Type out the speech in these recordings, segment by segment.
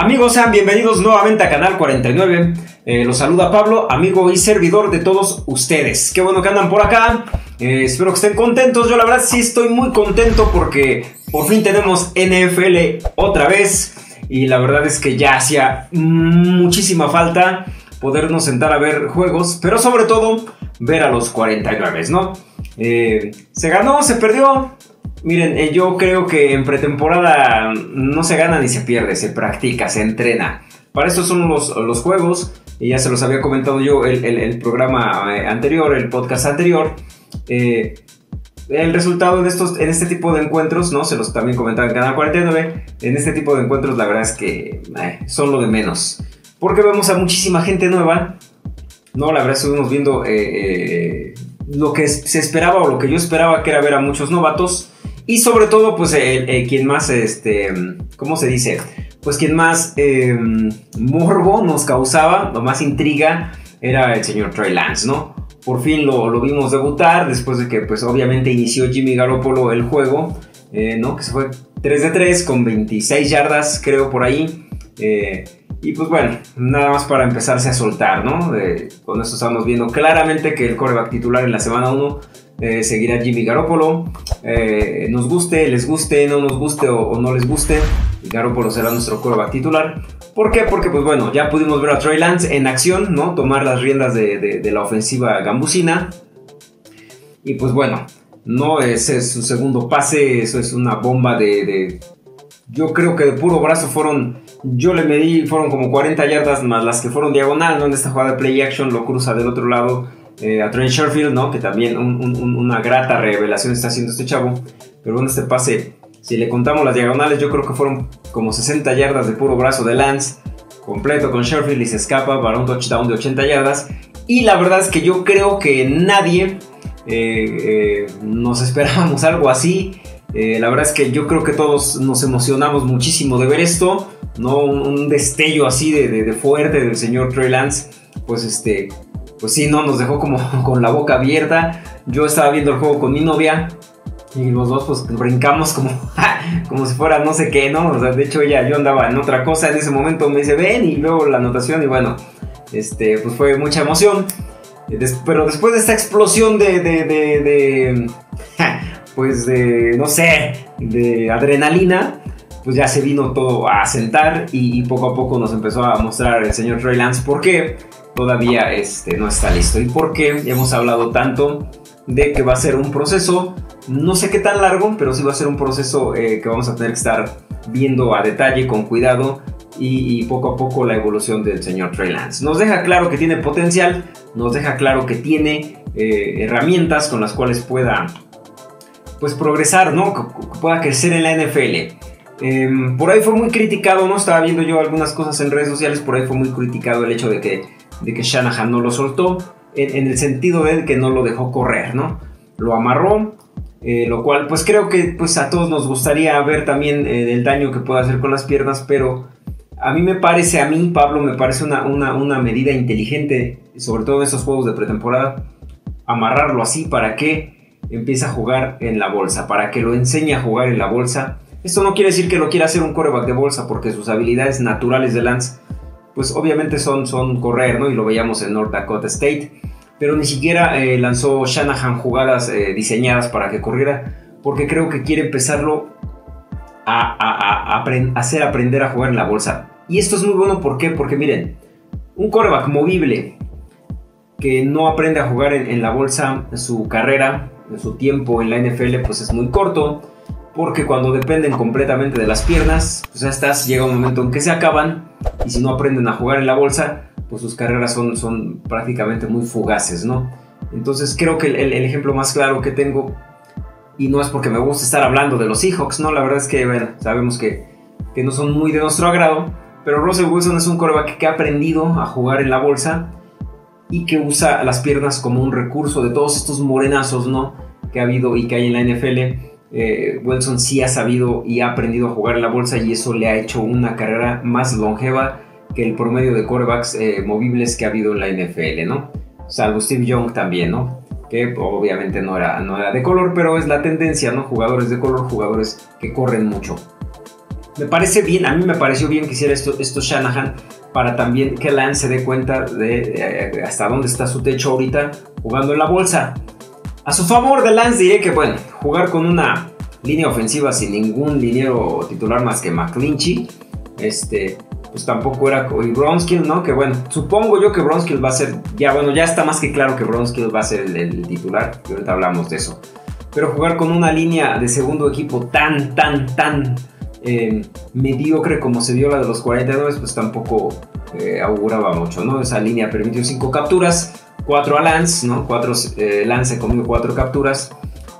Amigos, sean bienvenidos nuevamente a Canal 49. Eh, los saluda Pablo, amigo y servidor de todos ustedes. Qué bueno que andan por acá. Eh, espero que estén contentos. Yo la verdad sí estoy muy contento porque por fin tenemos NFL otra vez. Y la verdad es que ya hacía muchísima falta podernos sentar a ver juegos, pero sobre todo ver a los 49, ¿no? Eh, se ganó, se perdió, Miren, eh, yo creo que en pretemporada no se gana ni se pierde, se practica, se entrena. Para eso son los, los juegos, y ya se los había comentado yo el, el, programa eh, anterior, el podcast anterior. Eh, el resultado de estos, en este tipo de encuentros, ¿no? Se los también comentaba en Canal 49. En este tipo de encuentros, la verdad es que son lo de menos. Porque vemos a muchísima gente nueva. No, la verdad estuvimos viendo lo que se esperaba o lo que yo esperaba que era ver a muchos novatos. Y sobre todo, pues, quien más, este, ¿cómo se dice? Pues quien más em, morbo nos causaba, o más intriga, era el señor Trey Lance, ¿no? Por fin lo, lo, vimos debutar, después de que, pues, obviamente inició Jimmy Garoppolo el juego, eh, ¿no? Que se fue 3 de 3 con 26 yardas, creo, por ahí. Eh, y pues bueno, nada más para empezarse a soltar, ¿no? Eh, con esto estamos viendo claramente que el coreback titular en la semana 1 eh, seguirá Jimmy Garoppolo. Eh, nos guste, les guste, no nos guste o, no les guste, Garoppolo será nuestro coreback titular. ¿Por qué? Porque, pues bueno, ya pudimos ver a Trey Lance en acción, ¿no? Tomar las riendas de, la ofensiva gambusina. Y pues bueno, no es su segundo pase, eso es una bomba de, Yo creo que de puro brazo fueron. Yo le medí, fueron como 40 yardas más las que fueron diagonal, ¿no? En esta jugada de play action lo cruza del otro lado eh, a Trent Sherfield, ¿no? Que también una grata revelación está haciendo este chavo. Pero bueno, este pase, si le contamos las diagonales, yo creo que fueron como 60 yardas de puro brazo de Lance, completo con Sherfield y se escapa para un touchdown de 80 yardas. Y la verdad es que yo creo que nadie eh, eh, nos esperábamos algo así. La verdad es que yo creo que todos nos emocionamos muchísimo de ver esto, ¿no? Un, destello así de, de, fuerte del señor Trey Lance. Pues este, pues sí, no, nos dejó como con la boca abierta. Yo estaba viendo el juego con mi novia y los dos pues brincamos como, como si fuera no sé qué, ¿no? O sea, de hecho ella, yo andaba en otra cosa en ese momento, me dice, ven y luego la anotación y bueno, este, pues fue mucha emoción. pero después de esta explosión de, de, de, pues de, no sé, de adrenalina, pues ya se vino todo a sentar y, y, poco a poco nos empezó a mostrar el señor Trey Lance por qué todavía este, no está listo. ¿Y por qué hemos hablado tanto de que va a ser un proceso, no sé qué tan largo, pero sí va a ser un proceso eh, que vamos a tener que estar viendo a detalle, con cuidado y, poco a poco la evolución del señor Trey Lance. Nos deja claro que tiene potencial, nos deja claro que tiene eh, herramientas con las cuales pueda pues progresar, ¿no? Que pueda crecer en la NFL. Em, por ahí fue muy criticado, ¿no? Estaba viendo yo algunas cosas en redes sociales, por ahí fue muy criticado el hecho de que de que Shanahan no lo soltó, en, el sentido de que no lo dejó correr, ¿no? Lo amarró, eh, lo cual pues creo que pues a todos nos gustaría ver también eh, el daño que puede hacer con las piernas, pero a mí me parece, a mí Pablo me parece una, una, medida inteligente, sobre todo en estos juegos de pretemporada, amarrarlo así para que empiece a jugar en la bolsa, para que lo enseñe a jugar en la bolsa. Esto no quiere decir que lo quiera hacer un coreback de bolsa, porque sus habilidades naturales de Lance pues obviamente son, son correr, ¿no? Y lo veíamos en North Dakota State. Pero ni siquiera eh, lanzó Shanahan jugadas eh, diseñadas para que corriera, porque creo que quiere empezarlo a, hacer aprender a jugar en la bolsa. Y esto es muy bueno, ¿por qué? Porque miren, un coreback movible que no aprende a jugar en la bolsa, su carrera, su tiempo en la NFL, pues es muy corto porque cuando dependen completamente de las piernas, pues ya estás, llega un momento en que se acaban y si no aprenden a jugar en la bolsa, pues sus carreras son, son prácticamente muy fugaces, ¿no? Entonces creo que el, ejemplo más claro que tengo, y no es porque me gusta estar hablando de los Seahawks, ¿no? La verdad es que, sabemos que, que no son muy de nuestro agrado, pero Russell Wilson es un coreback que ha aprendido a jugar en la bolsa y que usa las piernas como un recurso de todos estos morenazos, ¿no? Que ha habido y que hay en la NFL eh, Wilson sí ha sabido y ha aprendido a jugar la bolsa y eso le ha hecho una carrera más longeva que el promedio de corebacks eh, movibles que ha habido en la NFL, ¿no? Salvo Steve Young también, ¿no? Que obviamente no era, no era de color, pero es la tendencia, ¿no? Jugadores de color, jugadores que corren mucho. me parece bien, a mí me pareció bien que hiciera esto, esto Shanahan para también que Lance se dé cuenta de hasta dónde está su techo ahorita jugando en la bolsa. A su favor de Lance diré que, bueno, jugar con una línea ofensiva sin ningún dinero titular más que McClinchy, este, pues tampoco era y Bronskill, ¿no? Que bueno, supongo yo que Bronskill va a ser, ya bueno, ya está más que claro que Bronskill va a ser el, titular, y ahorita hablamos de eso. Pero jugar con una línea de segundo equipo tan, tan, tan eh, mediocre como se dio la de los 42, pues tampoco eh, auguraba mucho, ¿no? Esa línea permitió 5 capturas, 4 a Lance, ¿no? 4 eh, Lance conmigo 4 capturas,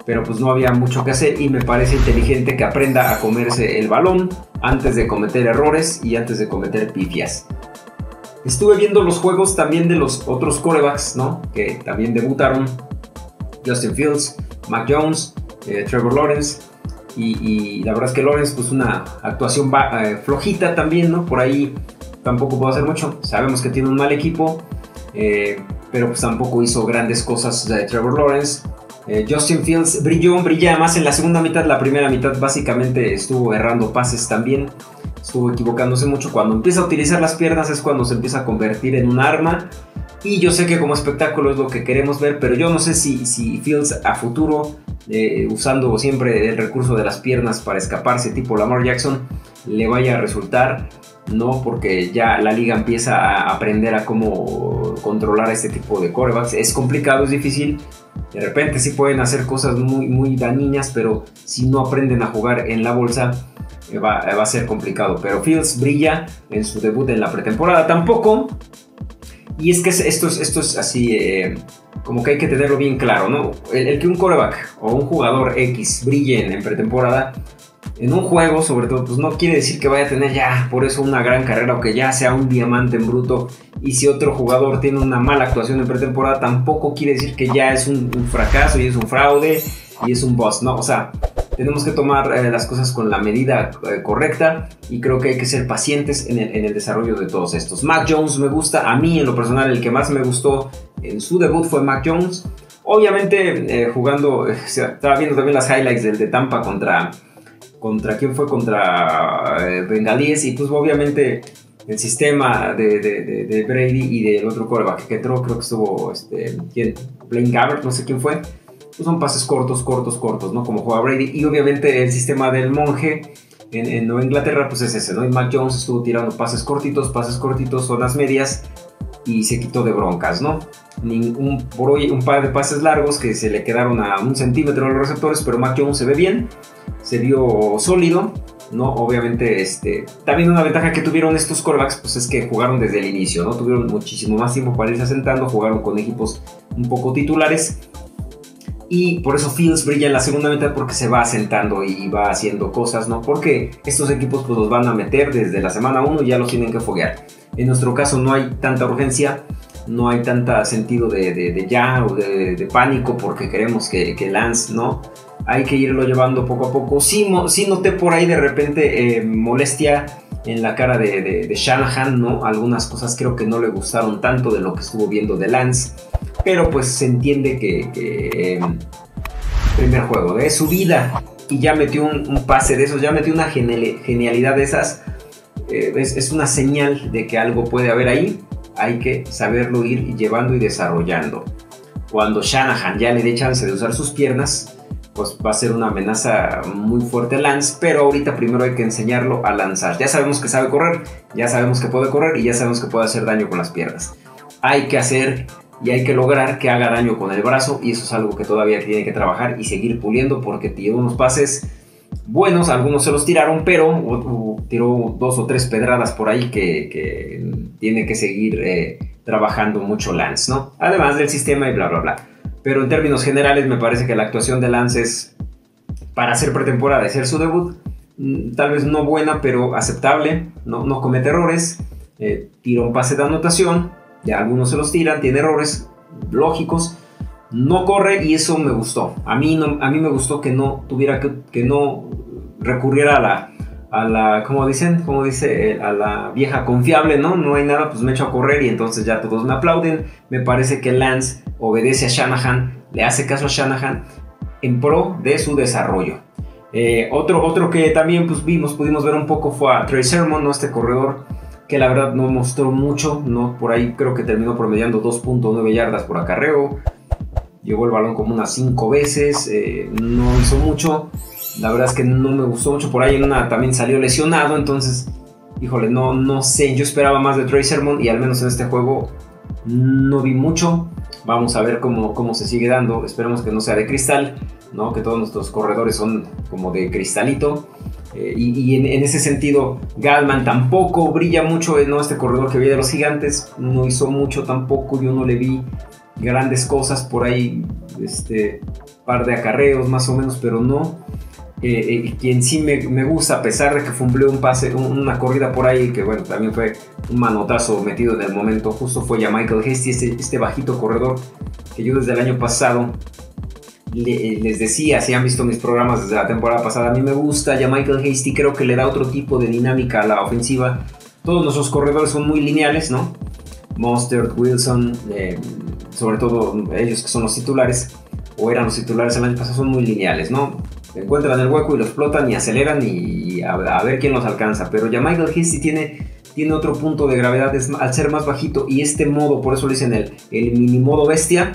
pero pues no había mucho que hacer y me parece inteligente que aprenda a comerse el balón antes de cometer errores y antes de cometer pifias. Estuve viendo los juegos también de los otros corebacks, ¿no? Que también debutaron. Justin Fields, Mac Jones, Trevor Lawrence. Y, la verdad es que Lawrence, pues una actuación eh, flojita también, ¿no? Por ahí tampoco puedo hacer mucho. Sabemos que tiene un mal equipo, eh, pero pues tampoco hizo grandes cosas de Trevor Lawrence. Eh, Justin Fields brilló, brilla más en la segunda mitad. La primera mitad básicamente estuvo errando pases también. Estuvo equivocándose mucho. Cuando empieza a utilizar las piernas es cuando se empieza a convertir en un arma. Y yo sé que como espectáculo es lo que queremos ver, pero yo no sé si, si Fields a futuro eh, usando siempre el recurso de las piernas para escaparse tipo Lamar Jackson, le vaya a resultar, ¿no? Porque ya la liga empieza a aprender a cómo controlar este tipo de corebacks. Es complicado, es difícil. De repente sí pueden hacer cosas muy, muy dañinas, pero si no aprenden a jugar en la bolsa, eh, va, va, a ser complicado. Pero Fields brilla en su debut en la pretemporada. Tampoco. Y es que esto es, esto es así. Eh, como que hay que tenerlo bien claro, ¿no? El, que un coreback o un jugador X brille en, pretemporada, en un juego sobre todo, pues no quiere decir que vaya a tener ya por eso una gran carrera o que ya sea un diamante en bruto. Y si otro jugador tiene una mala actuación en pretemporada, tampoco quiere decir que ya es un, fracaso y es un fraude y es un boss, ¿no? O sea, tenemos que tomar eh, las cosas con la medida eh, correcta y creo que hay que ser pacientes en el, desarrollo de todos estos. Mac Jones me gusta, a mí en lo personal el que más me gustó en su debut fue Mac Jones. Obviamente eh, jugando, estaba viendo también las highlights del de Tampa contra, contra ¿quién fue? Contra Bengalíes y pues obviamente el sistema de, Brady y del otro coreback que creo, creo que estuvo, este. Blaine Gabbert, no sé quién fue pues son pases cortos, cortos, cortos, ¿no? Como juega Brady. Y obviamente el sistema del monje en, Nueva Inglaterra, pues es ese, ¿no? Y Mac Jones estuvo tirando pases cortitos, pases cortitos, zonas medias y se quitó de broncas, ¿no? Un, un par de pases largos que se le quedaron a un centímetro a los receptores, pero Mac Jones se ve bien, se vio sólido, ¿no? Obviamente, este, también una ventaja que tuvieron estos corebacks, pues es que jugaron desde el inicio, ¿no? Tuvieron muchísimo más tiempo para irse asentando, jugaron con equipos un poco titulares y por eso Fields brilla en la segunda mitad porque se va asentando y va haciendo cosas, ¿no? Porque estos equipos pues los van a meter desde la semana 1 y ya los tienen que foguear. En nuestro caso no hay tanta urgencia, no hay tanta sentido de, ya o de, pánico porque queremos que, que, Lance, ¿no? Hay que irlo llevando poco a poco. Sí, sí noté por ahí de repente eh, molestia en la cara de, Shanahan, ¿no? Algunas cosas creo que no le gustaron tanto de lo que estuvo viendo de Lance pero pues se entiende que, em, primer juego de su vida y ya metió un, pase de esos, ya metió una genialidad de esas, eh, es, una señal de que algo puede haber ahí, hay que saberlo ir llevando y desarrollando. Cuando Shanahan ya le dé chance de usar sus piernas, pues va a ser una amenaza muy fuerte Lance, pero ahorita primero hay que enseñarlo a lanzar. Ya sabemos que sabe correr, ya sabemos que puede correr y ya sabemos que puede hacer daño con las piernas. Hay que hacer y hay que lograr que haga daño con el brazo y eso es algo que todavía tiene que trabajar y seguir puliendo porque tiró unos pases buenos, algunos se los tiraron, pero tiró dos o tres pedradas por ahí que, tiene que seguir eh, trabajando mucho Lance, ¿no? Además del sistema y bla, bla, bla. Pero en términos generales me parece que la actuación de Lance es para hacer pretemporada y ser su debut, mm, tal vez no buena, pero aceptable, no, no comete errores, eh, tira un pase de anotación, ya algunos se los tiran, tiene errores lógicos, no corre y eso me gustó. A mí, no, a mí me gustó que no tuviera que, que no recurriera a la, a la, como dicen, como dice, a la vieja confiable, ¿no? No hay nada, pues me echo a correr y entonces ya todos me aplauden. Me parece que Lance obedece a Shanahan, le hace caso a Shanahan en pro de su desarrollo. Eh, otro, otro que también pues, vimos, pudimos ver un poco fue a Trey Sermon, ¿no? este corredor que la verdad no mostró mucho, ¿no? por ahí creo que terminó promediando 2.9 yardas por acarreo, llegó el balón como unas 5 veces, eh, no hizo mucho, la verdad es que no me gustó mucho, por ahí en una también salió lesionado, entonces, híjole, no, no sé, yo esperaba más de Trey Sermon y al menos en este juego no vi mucho, vamos a ver cómo, cómo se sigue dando, esperemos que no sea de cristal, ¿no? que todos nuestros corredores son como de cristalito. Eh, y, en, ese sentido, Galman tampoco brilla mucho, ¿no? Este corredor que vi de los gigantes no hizo mucho tampoco. Yo no le vi grandes cosas por ahí, este par de acarreos más o menos, pero no. Eh, eh, quien sí me, gusta, a pesar de que fumbleó un pase, una corrida por ahí, que bueno, también fue un manotazo metido en el momento justo, fue ya Michael Hasty, este, este bajito corredor que yo desde el año pasado les decía, si han visto mis programas desde la temporada pasada, a mí me gusta ya Michael Hasty, creo que le da otro tipo de dinámica a la ofensiva. Todos nuestros corredores son muy lineales, ¿no? Monster, Wilson, eh, sobre todo ellos que son los titulares, o eran los titulares el año pasado, son muy lineales, ¿no? Encuentran el hueco y lo explotan y aceleran y a, ver quién los alcanza. Pero ya Michael Hasty tiene, tiene otro punto de gravedad al ser más bajito y este modo, por eso le dicen el, el mini modo bestia,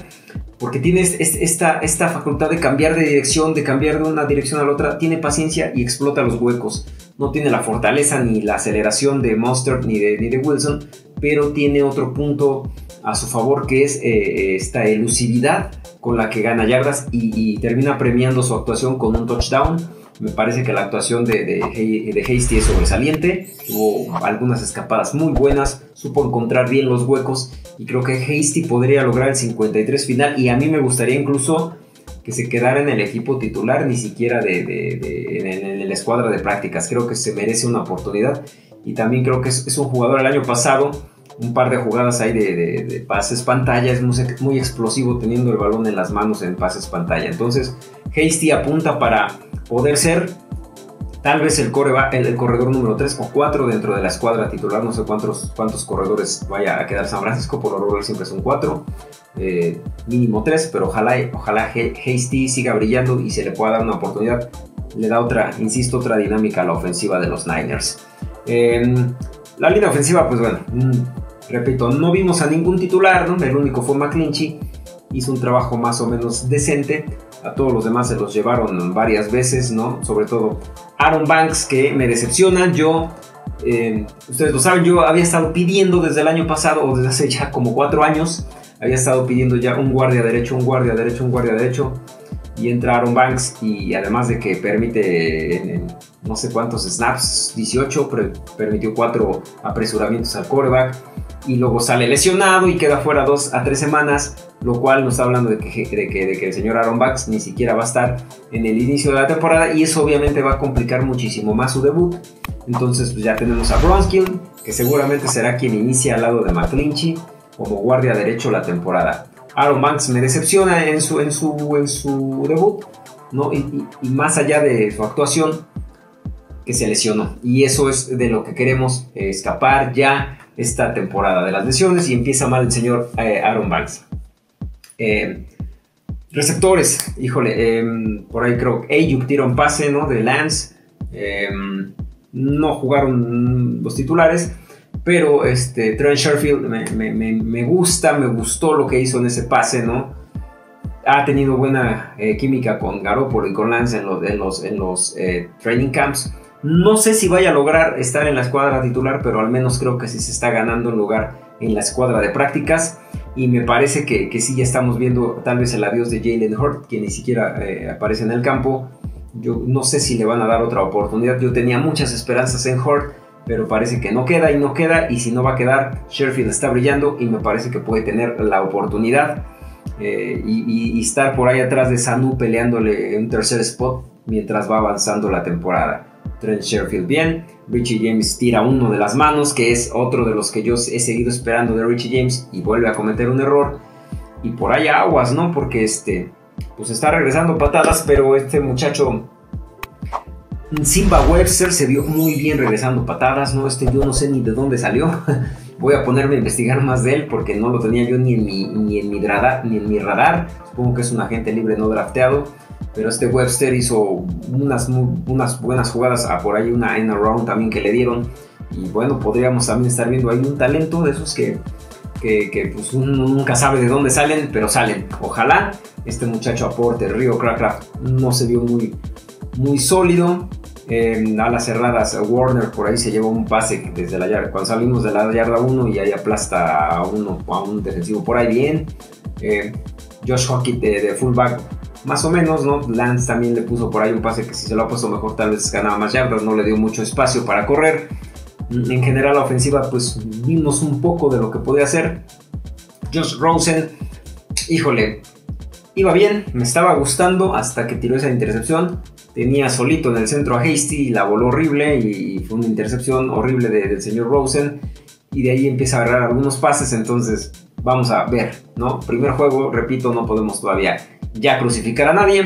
porque tiene esta, esta facultad de cambiar de dirección, de cambiar de una dirección a la otra, tiene paciencia y explota los huecos. No tiene la fortaleza ni la aceleración de Monster ni de, ni de Wilson, pero tiene otro punto a su favor que es eh, esta elusividad con la que gana yardas y, termina premiando su actuación con un touchdown. Me parece que la actuación de, Hasty es sobresaliente. Tuvo algunas escapadas muy buenas, supo encontrar bien los huecos y creo que Hasty podría lograr el 53 final y a mí me gustaría incluso que se quedara en el equipo titular, ni siquiera de, en, la escuadra de prácticas. Creo que se merece una oportunidad y también creo que es, un jugador el año pasado, un par de jugadas ahí de, pases pantalla, es muy, muy, explosivo teniendo el balón en las manos en pases pantalla. Entonces, Hasty apunta para poder ser Tal vez el, el, corredor número 3 o 4 dentro de la escuadra titular. No sé cuántos, cuántos corredores vaya a quedar San Francisco. Por lo regular siempre son 4. Eh, mínimo 3. Pero ojalá, ojalá Hasty siga brillando y se le pueda dar una oportunidad. Le da otra, insisto, otra dinámica a la ofensiva de los Niners. Em, la línea ofensiva, pues bueno, repito, no vimos a ningún titular. ¿no? El único fue McClinchy. Hizo un trabajo más o menos decente a todos los demás se los llevaron varias veces, ¿no? Sobre todo Aaron Banks, que me decepciona. Yo, eh, ustedes lo saben, yo había estado pidiendo desde el año pasado, o desde hace ya como cuatro años, había estado pidiendo ya un guardia derecho, un guardia derecho, un guardia derecho. Y entra Aaron Banks y además de que permite no sé cuántos snaps, 18, permitió cuatro apresuramientos al quarterback y luego sale lesionado y queda fuera dos a tres semanas, lo cual nos está hablando de que, de que, el señor Aaron Bax ni siquiera va a estar en el inicio de la temporada y eso obviamente va a complicar muchísimo más su debut. Entonces pues ya tenemos a Bronskill, que seguramente será quien inicia al lado de McClinchy como guardia derecho la temporada. Aaron Banks me decepciona en su, en su, en su debut, ¿no? y más allá de su actuación, que se lesionó. Y eso es de lo que queremos escapar ya esta temporada de las lesiones y empieza mal el señor eh, Aaron Banks. Eh, receptores, híjole, em, por ahí creo que Ayuk tira un pase ¿no? de Lance. Em, no jugaron los titulares, pero este, Trent Sherfield me, gusta, me gustó lo que hizo en ese pase, ¿no? Ha tenido buena eh, química con Garoppolo y con Lance en los, en los, en los training camps. No sé si vaya a lograr estar en la escuadra titular, pero al menos creo que sí se está ganando un lugar en la escuadra de prácticas. Y me parece que, sí ya estamos viendo tal vez el adiós de Jalen Hurt, que ni siquiera eh, aparece en el campo. Yo no sé si le van a dar otra oportunidad. Yo tenía muchas esperanzas en Hurt, pero parece que no queda y no queda. Y si no va a quedar, Sherfield está brillando y me parece que puede tener la oportunidad. Eh, y, y, estar por ahí atrás de Sanu peleándole un tercer spot mientras va avanzando la temporada. Trent Sherfield bien. Richie James tira uno de las manos, que es otro de los que yo he seguido esperando de Richie James y vuelve a cometer un error. Y por ahí aguas, ¿no? Porque este, pues está regresando patadas, pero este muchacho Simba Webster se vio muy bien regresando patadas, ¿no? Este yo no sé ni de dónde salió. Voy a ponerme a investigar más de él porque no lo tenía yo ni en mi, ni en mi, radar, ni en mi radar. Supongo que es un agente libre no drafteado. Pero este Webster hizo unas, unas buenas jugadas a por ahí, una en round también que le dieron. Y bueno, podríamos también estar viendo ahí un talento de esos que, que, pues uno nunca sabe de dónde salen, pero salen. Ojalá este muchacho aporte. Río Crackcraft no se vio muy, muy sólido. Eh, a las cerradas, Warner por ahí se llevó un pase desde la yarda. Cuando salimos de la yarda 1 y ahí aplasta a uno a un defensivo por ahí bien. Eh, Josh Hockey de, fullback, más o menos, ¿no? Lance también le puso por ahí un pase que si se lo ha puesto mejor tal vez ganaba más yardas, no le dio mucho espacio para correr. En general la ofensiva pues vimos un poco de lo que podía hacer. Josh Rosen, híjole, iba bien, me estaba gustando hasta que tiró esa intercepción tenía solito en el centro a Hasty y la voló horrible y fue una intercepción horrible del señor Rosen y de ahí empieza a agarrar algunos pases, entonces vamos a ver, ¿no? Primer juego, repito, no podemos todavía ya crucificar a nadie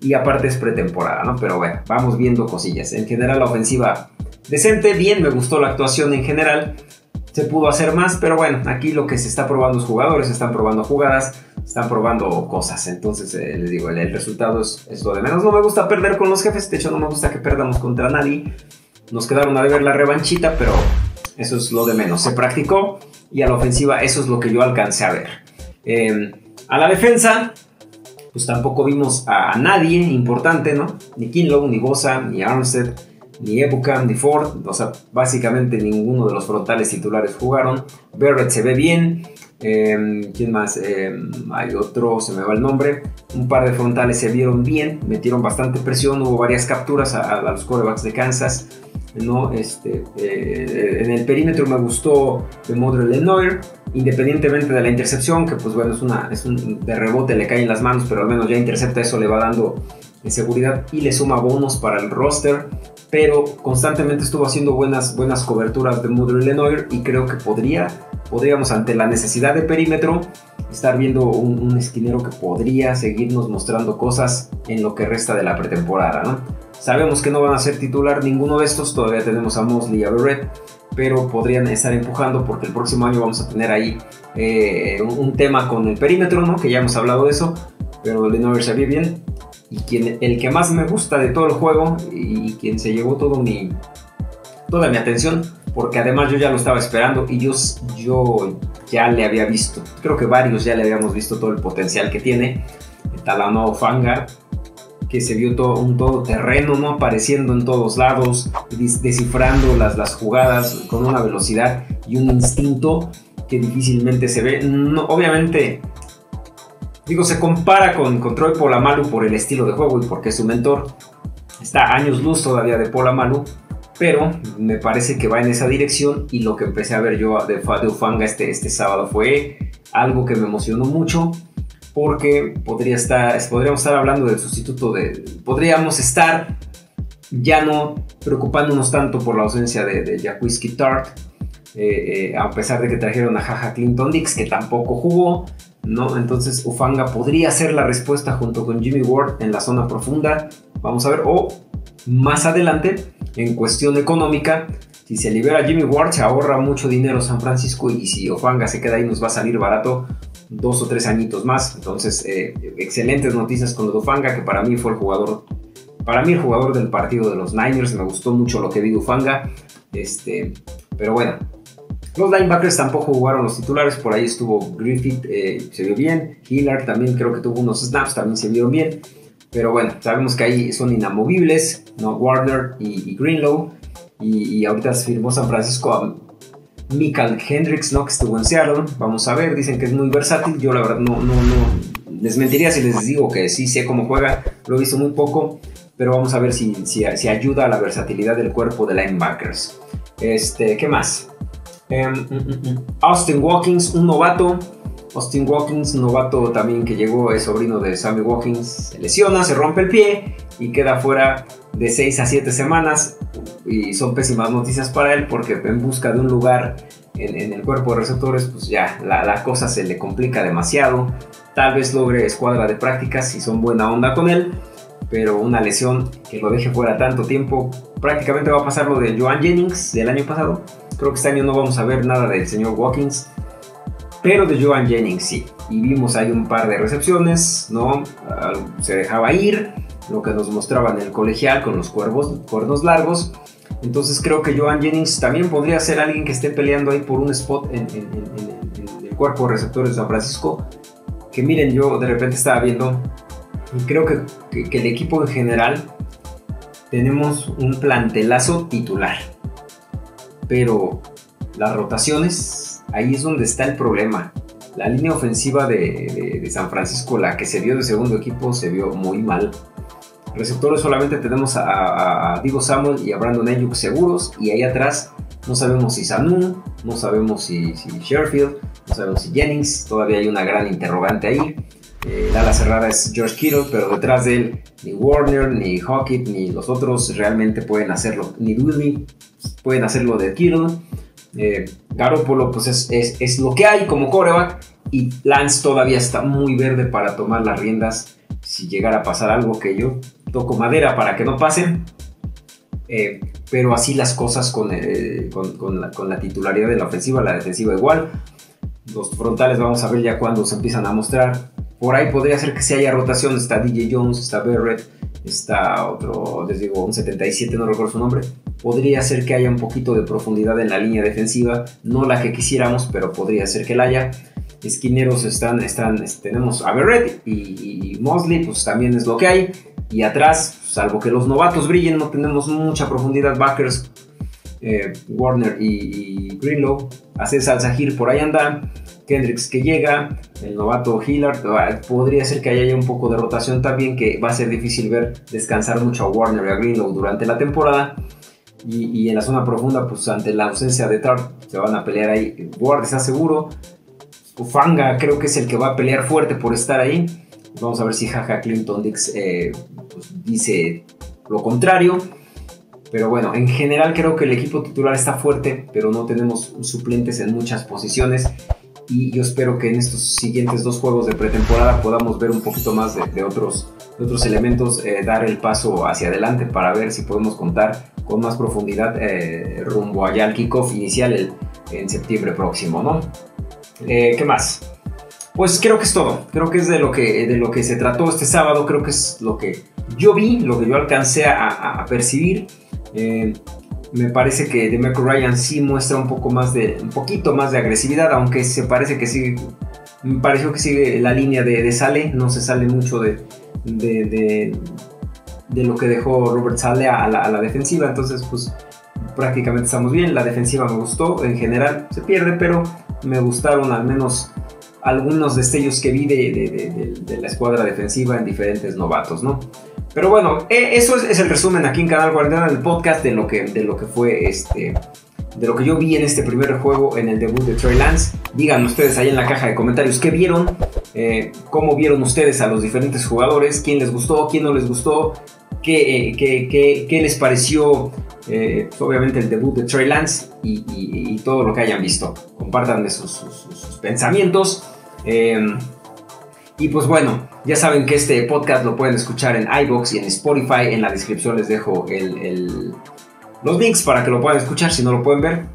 y aparte es pretemporada, ¿no? Pero bueno, vamos viendo cosillas. En general la ofensiva decente, bien, me gustó la actuación en general. Se pudo hacer más, pero bueno, aquí lo que se está probando es jugadores, se están probando jugadas están probando cosas. Entonces, eh, les digo, el, resultado es, lo de menos. No me gusta perder con los jefes, de hecho no me gusta que perdamos contra nadie. Nos quedaron a ver la revanchita, pero eso es lo de menos. Se practicó y a la ofensiva eso es lo que yo alcancé a ver. Em, a la defensa, pues tampoco vimos a, nadie importante, ¿no? Ni Kinlow, ni Bosa, ni Armstead, ni Ebucam, ni Ford. O sea, básicamente ninguno de los frontales titulares jugaron. Barrett se ve bien. Em, ¿Quién más? Em, hay otro, se me va el nombre. Un par de frontales se vieron bien, metieron bastante presión, hubo varias capturas a, los quarterbacks de Kansas. ¿no? Este, eh, en el perímetro me gustó de Modre Lenoir, independientemente de la intercepción, que pues bueno, es, una, es un de rebote, le cae en las manos, pero al menos ya intercepta, eso le va dando seguridad y le suma bonos para el roster pero constantemente estuvo haciendo buenas, buenas coberturas de Mudry Lenoir y creo que podría, podríamos ante la necesidad de perímetro estar viendo un, esquinero que podría seguirnos mostrando cosas en lo que resta de la pretemporada. ¿no? Sabemos que no van a ser titular ninguno de estos, todavía tenemos a Mosley y a Berrett, pero podrían estar empujando porque el próximo año vamos a tener ahí eh, un, tema con el perímetro, ¿no? que ya hemos hablado de eso, pero Lenoir ve bien y quien, el que más me gusta de todo el juego y quien se llevó todo mi, toda mi atención, porque además yo ya lo estaba esperando y yo, yo ya le había visto, creo que varios ya le habíamos visto todo el potencial que tiene, Talano Fanga, que se vio todo un todo terreno, ¿no? Apareciendo en todos lados, descifrando las, las jugadas con una velocidad y un instinto que difícilmente se ve. No, obviamente Digo, se compara con, con Troy Polamalu por el estilo de juego y porque es su mentor. Está años luz todavía de Polamalu, pero me parece que va en esa dirección y lo que empecé a ver yo de, de Ufanga este, este sábado fue algo que me emocionó mucho porque estar, podríamos estar hablando del sustituto de... Podríamos estar ya no preocupándonos tanto por la ausencia de, de Tart, eh, eh, a pesar de que trajeron a Jaja Clinton Dix, que tampoco jugó, ¿no? Entonces Ufanga podría ser la respuesta junto con Jimmy Ward en la zona profunda. Vamos a ver, o más adelante, en cuestión económica, si se libera Jimmy Ward, se ahorra mucho dinero San Francisco y si Ufanga se queda ahí nos va a salir barato dos o tres añitos más. Entonces, eh, excelentes noticias con lo de Ufanga, que para mí fue el jugador, para mí el jugador del partido de los Niners. Me gustó mucho lo que vi de Ufanga. Este, pero bueno, los linebackers tampoco jugaron los titulares, por ahí estuvo Griffith, eh, se vio bien. Hillard también creo que tuvo unos snaps, también se vio bien. Pero bueno, sabemos que ahí son inamovibles, ¿no? Warner y, Greenlow. Y, ahorita firmó San Francisco a Michael Hendricks, ¿no? Que estuvo en Seattle. Vamos a ver, dicen que es muy versátil. Yo la verdad no, no, no. Les mentiría si les digo que sí sé cómo juega, lo he visto muy poco. Pero vamos a ver si, si, si ayuda a la versatilidad del cuerpo de linebackers. Este, ¿qué más? Em, mm, mm, mm. Austin Watkins, un novato. Austin Watkins, novato también que llegó, es sobrino de Sammy Watkins, se lesiona, se rompe el pie y queda fuera de 6 a 7 semanas. Y son pésimas noticias para él porque en busca de un lugar en, el cuerpo de receptores, pues ya la, la, cosa se le complica demasiado. Tal vez logre escuadra de prácticas si son buena onda con él. Pero una lesión que lo deje fuera tanto tiempo, prácticamente va a pasar lo de Joan Jennings del año pasado. Creo que este año no vamos a ver nada del señor Watkins, pero de Joan Jennings sí. Y vimos ahí un par de recepciones, ¿no? Se dejaba ir, lo que nos mostraba en el colegial con los cuernos largos. Entonces creo que Joan Jennings también podría ser alguien que esté peleando ahí por un spot en, el cuerpo de receptores de San Francisco. Que miren, yo de repente estaba viendo creo que, el equipo en general tenemos un plantelazo titular. Pero las rotaciones, ahí es donde está el problema. La línea ofensiva de, San Francisco, la que se vio de segundo equipo, se vio muy mal. Receptores solamente tenemos a, Divo Samuel y a Brandon Ayuk seguros. Y ahí atrás no sabemos si Sanu, no sabemos si, si Sherfield, no sabemos si Jennings. Todavía hay una gran interrogante ahí. Eh, la ala cerrada es George Kittle, pero detrás de él ni Warner, ni Hawkett, ni los otros realmente pueden hacerlo. Ni Willy pueden hacerlo de Kittle. Eh, Garoppolo pues es, es, lo que hay como coreback. Y Lance todavía está muy verde para tomar las riendas si llegara a pasar algo que yo toco madera para que no pasen. Eh, pero así las cosas con, eh, con, con, la, titularidad de la ofensiva, la defensiva igual. Los frontales vamos a ver ya cuando se empiezan a mostrar. Por ahí podría ser que si haya rotación. Está DJ Jones, está Barrett, está otro, les digo, un 77, no recuerdo su nombre. Podría ser que haya un poquito de profundidad en la línea defensiva. No la que quisiéramos, pero podría ser que la haya. Esquineros están, están, tenemos a Barrett y, Mosley, pues también es lo que hay. Y atrás, salvo que los novatos brillen, no tenemos mucha profundidad. Backers, eh, Warner y, Greenlow. Hace Salzahir por ahí anda. Kendricks que llega, el novato Hillard, ah, podría ser que haya un poco de rotación también, que va a ser difícil ver descansar mucho a Warner y a Greenlow durante la temporada. Y, en la zona profunda, pues ante la ausencia de Tart, se van a pelear ahí. Ward está seguro. Ufanga creo que es el que va a pelear fuerte por estar ahí. Vamos a ver si Jaja Clinton Dix eh, pues, dice lo contrario. Pero bueno, en general creo que el equipo titular está fuerte, pero no tenemos suplentes en muchas posiciones y yo espero que en estos siguientes dos juegos de pretemporada podamos ver un poquito más de, otros, otros elementos, eh, dar el paso hacia adelante para ver si podemos contar con más profundidad eh, rumbo allá al kickoff inicial en septiembre próximo, ¿no? Eh, ¿Qué más? Pues creo que es todo, creo que es de lo que, de lo que se trató este sábado, creo que es lo que yo vi, lo que yo alcancé a, a percibir me parece que DeMarco Ryan sí muestra un poco más de un poquito más de agresividad aunque se parece que sigue me pareció que sigue la línea de, Sale no se sale mucho de, de, de, lo que dejó Robert Sale a la, defensiva entonces pues prácticamente estamos bien la defensiva me gustó en general se pierde pero me gustaron al menos algunos destellos que vi de, la escuadra defensiva en diferentes novatos no pero bueno, e, eso es, el resumen aquí en Canal Guardián del podcast de lo que, de lo que fue este. De lo que yo vi en este primer juego en el debut de Trey Lance. Díganme ustedes ahí en la caja de comentarios qué vieron, eh, cómo vieron ustedes a los diferentes jugadores, quién les gustó, quién no les gustó, qué, eh, qué, les pareció, eh, obviamente, el debut de Trey Lance y, todo lo que hayan visto. Compartan sus, sus pensamientos. Y pues bueno, ya saben que este podcast lo pueden escuchar en iBox y en Spotify. En la descripción les dejo los links para que lo puedan escuchar si no lo pueden ver.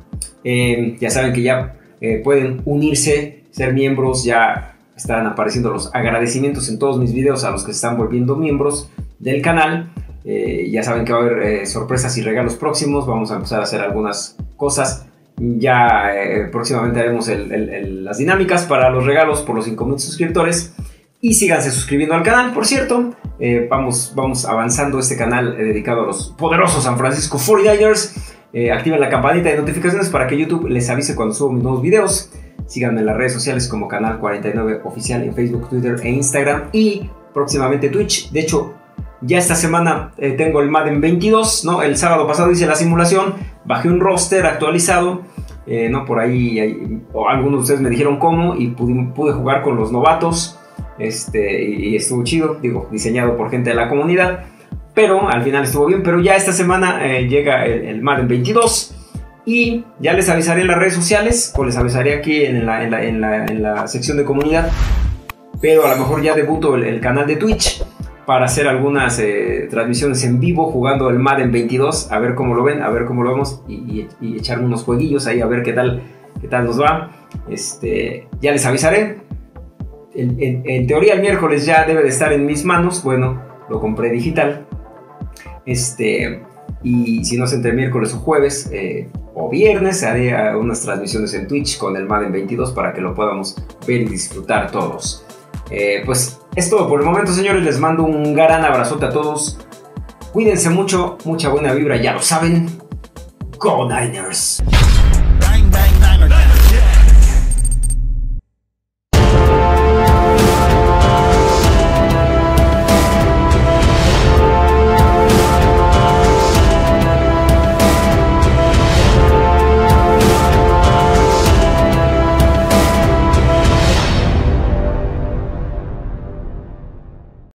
Eh, ya saben que ya eh, pueden unirse, ser miembros. Ya están apareciendo los agradecimientos en todos mis videos a los que se están volviendo miembros del canal. Eh, ya saben que va a haber sorpresas y regalos próximos. Vamos a empezar a hacer algunas cosas. Ya próximamente haremos las dinámicas para los regalos por los 5.000 suscriptores. Y síganse suscribiendo al canal, por cierto. Eh, vamos, vamos avanzando este canal eh, dedicado a los poderosos San Francisco 49ers. Eh, activen la campanita de notificaciones para que YouTube les avise cuando subo mis nuevos videos. Síganme en las redes sociales como Canal 49 Oficial en Facebook, Twitter e Instagram. Y próximamente Twitch. De hecho, ya esta semana tengo el Madden 22. ¿no? El sábado pasado hice la simulación. Bajé un roster actualizado. no, por ahí algunos de ustedes me dijeron cómo. Y pude jugar con los novatos. Este, y estuvo chido, digo, diseñado por gente de la comunidad. Pero al final estuvo bien. Pero ya esta semana eh, llega el, Madden 22. Y ya les avisaré en las redes sociales. O les avisaré aquí en la, sección de comunidad. Pero a lo mejor ya debuto el, canal de Twitch. para hacer algunas eh, transmisiones en vivo jugando el Madden 22, a ver cómo lo ven, a ver cómo lo vemos y, echar unos jueguillos ahí a ver qué tal, qué tal nos va. Este, ya les avisaré. En, teoría el miércoles ya debe de estar en mis manos. Bueno, lo compré digital. Este, y si no es entre miércoles o jueves eh, o viernes, haré unas transmisiones en Twitch con el Madden 22 para que lo podamos ver y disfrutar todos. Eh, pues es todo por el momento, señores. Les mando un gran abrazote a todos. Cuídense mucho, mucha buena vibra, ya lo saben. Go Niners.